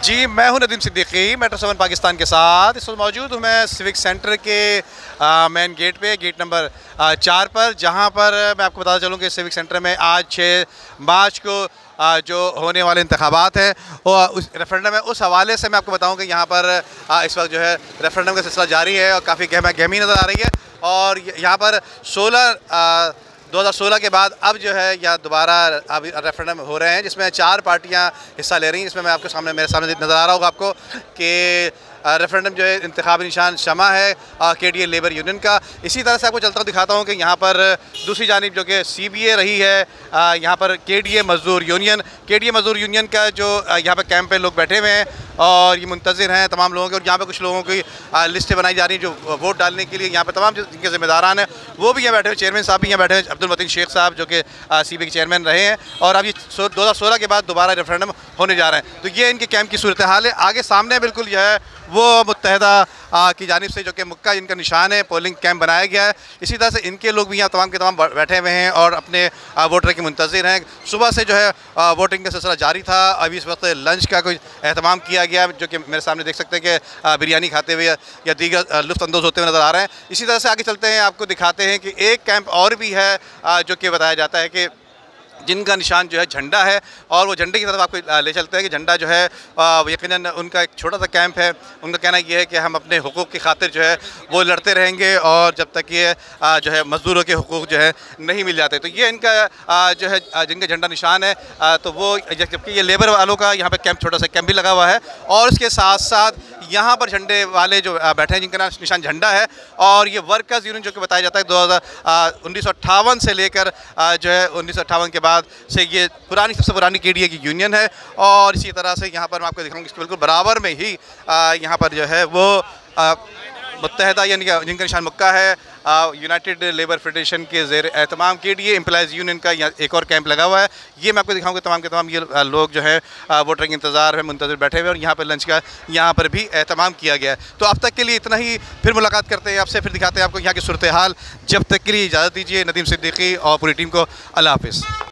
जी मैं हूँ Nadeem Siddiqui metro seven Pakistan के साथ। इस वक्त मौजूद हूँ मैं सिविक सेंटर के मेन गेट पे गेट नंबर चार पर जहाँ पर मैं आपको बताता चलूँ कि सिविक सेंटर में आज छः मार्च को आ, जो होने वाले इंतबात हैं और उस रेफरेंडम है। उस हवाले से मैं आपको बताऊँ कि यहाँ पर आ, इस वक्त जो है रेफरेंडम का सिलसिला जारी है और काफ़ी गहमा गहमी नज़र आ रही है। और यहाँ पर सोलह 2016 के बाद अब जो है या दोबारा अब रेफरेंडम हो रहे हैं, जिसमें चार पार्टियाँ हिस्सा ले रही हैं इसमें मैं आपके सामने, मेरे सामने नज़र आ रहा होगा आपको कि रेफरेंडम जो है इंतबी निशान शमा है के डी लेबर यूनियन का। इसी तरह से आपको चलता दिखाता हूँ कि यहाँ पर, दूसरी जानब जो कि सी बी ए रही है यहाँ पर के डी ए मजदूर यूनियन के डी ए मजदूर यूनियन का जो यहाँ पर कैंप पे लोग बैठे हुए हैं और ये मुंतज़र हैं तमाम लोगों के, और यहाँ पर कुछ लोगों की लिस्टें बनाई जा रही हैं जो वोट डालने के लिए यहाँ पर तमाम जिनके ज़िम्मेदारान हैं, वो भी यहाँ बैठे हुए चेयरमैन साहब भी यहाँ बैठे हुए अब्दुल शेख साहब जो कि सी बी के चेयरमैन रहे हैं और अब ये दो हज़ार सोलह के बाद दोबारा रेफरेंडम होने जा रहे हैं। तो ये इनके कैंप की सूरत हाल है। आगे सामने बिल्कुल जो है वो मुतहदा की जानब से जो कि मुक्का, इनका निशान है पोलिंग कैंप बनाया गया है। इसी तरह से इनके लोग भी यहाँ तमाम के तमाम बैठे हुए हैं और अपने वोटर के मुंतजर हैं। सुबह से जो है वोटिंग का सिलसिला जारी था। अभी इस वक्त लंच का कोई अहतमाम किया गया, जो कि मेरे सामने देख सकते हैं कि बिरयानी खाते हुए या दीगर लुफ्त होते हुए नज़र आ रहे हैं। इसी तरह से आगे चलते हैं, आपको दिखाते हैं कि एक कैंप और भी है जो कि बताया जाता है कि जिनका निशान जो है झंडा है और वो झंडे की तरफ़ आपको ले चलते हैं कि झंडा जो है यकीन उनका एक छोटा सा कैंप है। उनका कहना ये है कि हम अपने हकूक़ की खातिर जो है, वो लड़ते रहेंगे और जब तक ये जो है मज़दूरों के हकूक़ जो है नहीं मिल जाते। तो ये इनका जो है जिनका झंडा निशान है तो वो, जबकि ये लेबर वालों का यहाँ पर कैंप, छोटा सा कैंप भी लगा हुआ है और उसके साथ साथ यहाँ पर झंडे वाले जो बैठे हैं, जिनका निशान झंडा है और ये वर्कर्स यूनियन जो कि बताया जाता है, दो हज़ार उन्नीस से लेकर जो है उन्नीस सौ अट्ठावन के बाद से ये पुरानी, सबसे पुरानी के डी की यूनियन है और इसी तरह से यहाँ पर मैं आपको दिखाऊँगी बिल्कुल बराबर में ही यहाँ पर जो है वो मुतहदा यानी जिनका निशान मुक्का है यूनाइटेड लेबर फेडरेशन के जेर अहतमाम के लिए एम्प्लॉज़ यूनियन का यहाँ एक और कैंप लगा हुआ है। ये मैं आपको दिखाऊँगा तमाम के तमाम ये लोग जो है वोटर के इंतज़ार में मुंतजर बैठे हुए और यहाँ पर लंच का यहाँ पर भी अहतमाम किया गया है। तो अब तक के लिए इतना ही, फिर मुलाकात करते हैं आपसे, फिर दिखाते हैं आपको यहाँ की सूरत हाल। जब तक के लिए इजाज़त दीजिए, नदीम सिद्दीकी और पूरी टीम को, अल्लाह हाफ़